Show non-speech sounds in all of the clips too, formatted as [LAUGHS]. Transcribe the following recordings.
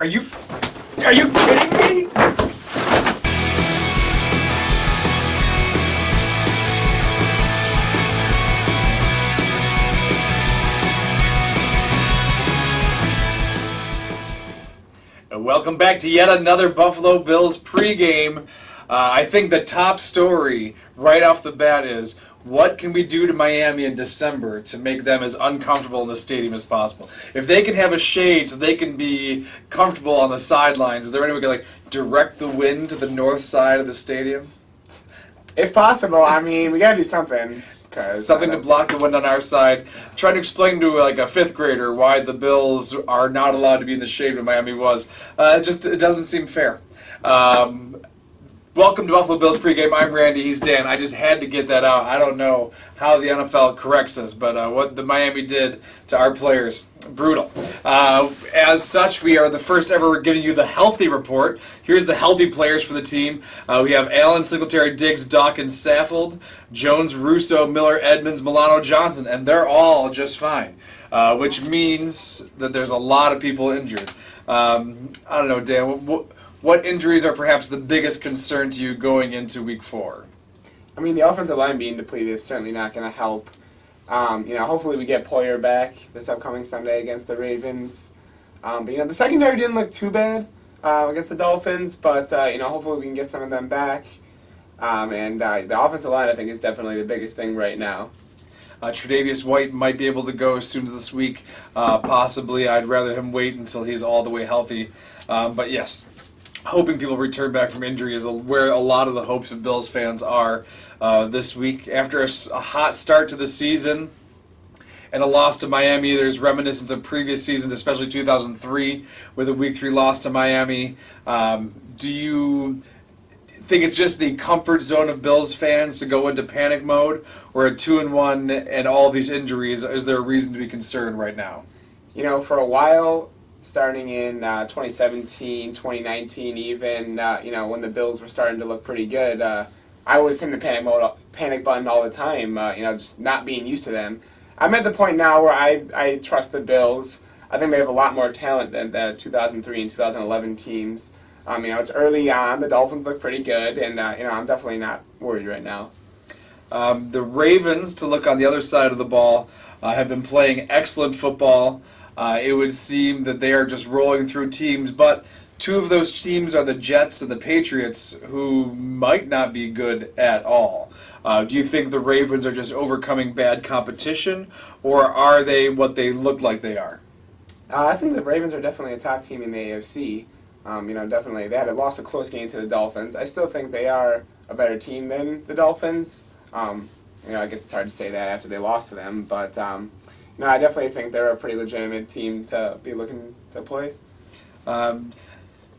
Are you are you kidding me? And welcome back to yet another Buffalo Bills pregame. Uh, I think the top story right off the bat is what can we do to Miami in December to make them as uncomfortable in the stadium as possible? If they can have a shade so they can be comfortable on the sidelines, is there any way we can like direct the wind to the north side of the stadium? If possible, I mean, we gotta do something. Something to block the wind on our side. Trying to explain to like a fifth grader why the Bills are not allowed to be in the shade when Miami was. Uh, it just it doesn't seem fair. Um, welcome to Buffalo Bills pregame. I'm Randy. He's Dan. I just had to get that out. I don't know how the NFL corrects this, but uh, what the Miami did to our players, brutal. Uh, as such, we are the first ever giving you the healthy report. Here's the healthy players for the team. Uh, we have Allen, Singletary, Diggs, Dawkins, Saffold, Jones, Rousseau, Miller, Edmunds, Milano, Johnson, and they're all just fine, uh, which means that there's a lot of people injured. Um, I don't know, Dan. What, what, what injuries are perhaps the biggest concern to you going into Week Four? I mean, the offensive line being depleted is certainly not going to help. Um, you know, hopefully we get Poyer back this upcoming Sunday against the Ravens. Um, but you know, the secondary didn't look too bad uh, against the Dolphins, but uh, you know, hopefully we can get some of them back. Um, and uh, the offensive line, I think, is definitely the biggest thing right now. Uh, Tre'Davious White might be able to go as soon as this week. Uh, possibly, I'd rather him wait until he's all the way healthy. Um, but yes, hoping people return back from injury is where a lot of the hopes of Bills fans are uh, this week. After a hot start to the season and a loss to Miami, there's reminiscence of previous seasons, especially 2003, with a Week Three loss to Miami. Um, do you? think it's just the comfort zone of Bills fans to go into panic mode, or a two and one and all these injuries? Is there a reason to be concerned right now? You know, for a while, starting in uh, 2017, 2019, even, uh, you know, when the Bills were starting to look pretty good, uh, I was in the panic mode, panic button all the time, uh, you know, just not being used to them. I'm at the point now where I, I trust the Bills. I think they have a lot more talent than the 2003 and 2011 teams. Um, you know, it's early on. The Dolphins look pretty good, and uh, you know, I'm definitely not worried right now. Um, the Ravens, to look on the other side of the ball, uh, have been playing excellent football. Uh, it would seem that they are just rolling through teams, but two of those teams are the Jets and the Patriots, who might not be good at all. Uh, do you think the Ravens are just overcoming bad competition, or are they what they look like they are? Uh, I think the Ravens are definitely a top team in the AFC. Um, you know, definitely they had a lost a close game to the Dolphins. I still think they are a better team than the Dolphins. Um, you know, I guess it's hard to say that after they lost to them, but um, no, I definitely think they're a pretty legitimate team to be looking to play. Um,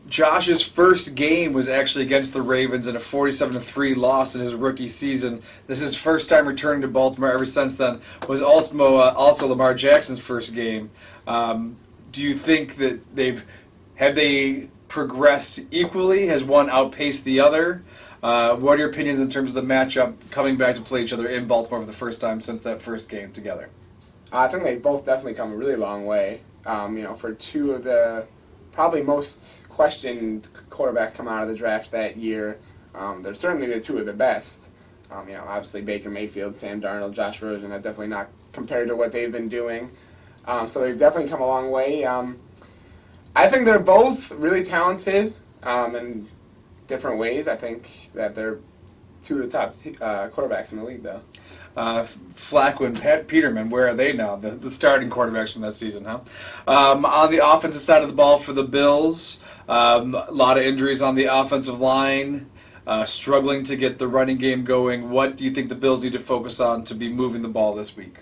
Josh's first game was actually against the Ravens in a 47 3 loss in his rookie season. This is his first time returning to Baltimore ever since then. Was also, uh, also Lamar Jackson's first game. Um, do you think that they've have they progressed equally? Has one outpaced the other? Uh, what are your opinions in terms of the matchup coming back to play each other in Baltimore for the first time since that first game together? I think they both definitely come a really long way. Um, you know, for two of the probably most questioned quarterbacks come out of the draft that year, um, they're certainly the two of the best. Um, you know, obviously Baker Mayfield, Sam Darnold, Josh Rosen are definitely not compared to what they've been doing. Um, so they've definitely come a long way. Um, I think they're both really talented um, in different ways. I think that they're two of the top uh, quarterbacks in the league, though. Uh, Flacco and Pat Peterman, where are they now? The, the starting quarterbacks from that season, huh? Um, on the offensive side of the ball for the Bills, um, a lot of injuries on the offensive line, uh, struggling to get the running game going. What do you think the Bills need to focus on to be moving the ball this week?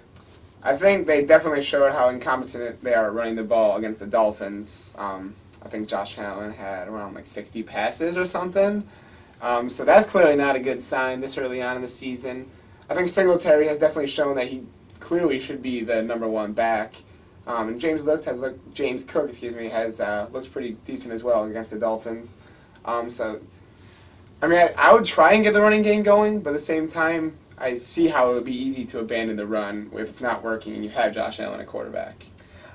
I think they definitely showed how incompetent they are running the ball against the Dolphins. Um, I think Josh Allen had around like 60 passes or something. Um, so that's clearly not a good sign this early on in the season. I think Singletary has definitely shown that he clearly should be the number one back. Um, and James looked has looked James Cook, excuse me, has uh, looked pretty decent as well against the Dolphins. Um, so, I mean, I, I would try and get the running game going, but at the same time, I see how it would be easy to abandon the run if it's not working and you have Josh Allen at quarterback.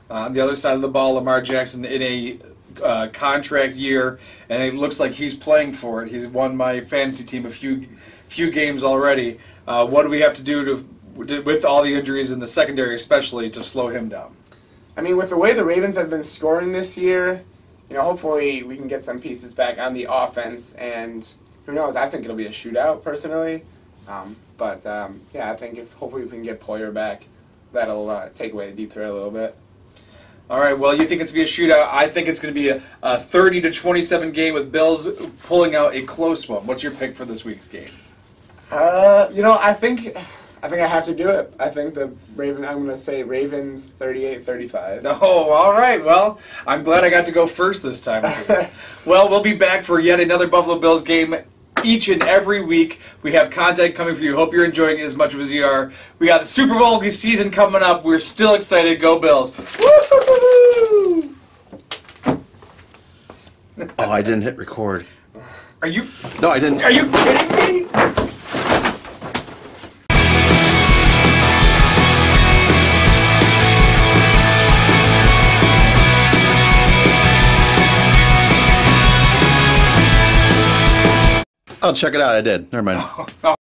Uh, on the other side of the ball, Lamar Jackson in a uh, contract year, and it looks like he's playing for it. He's won my fantasy team a few few games already. Uh, what do we have to do to, with all the injuries in the secondary, especially, to slow him down? I mean, with the way the Ravens have been scoring this year, you know, hopefully we can get some pieces back on the offense, and who knows? I think it'll be a shootout personally. Um, but um, yeah, I think if hopefully we can get Poyer back, that'll uh, take away the deep threat a little bit. All right. Well, you think it's going to be a shootout. I think it's going to be a, a 30 to 27 game with Bills pulling out a close one. What's your pick for this week's game? Uh, you know, I think I think I have to do it. I think the Raven. I'm going to say Ravens 38-35. [LAUGHS] Oh, all right. Well, I'm glad I got to go first this time. [LAUGHS] well, we'll be back for yet another Buffalo Bills game each and every week. We have content coming for you. Hope you're enjoying it as much as you are. We got the Super Bowl season coming up. We're still excited. Go Bills! Woo-hoo-hoo! I didn't hit record. Are you? No, I didn't. Are you kidding me? Oh, check it out. I did. Never mind. [LAUGHS]